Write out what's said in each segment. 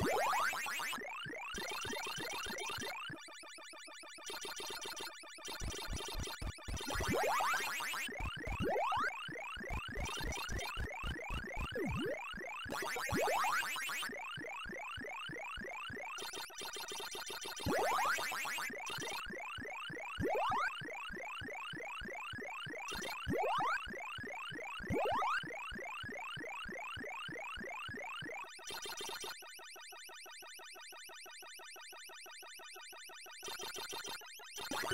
you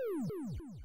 Thank you.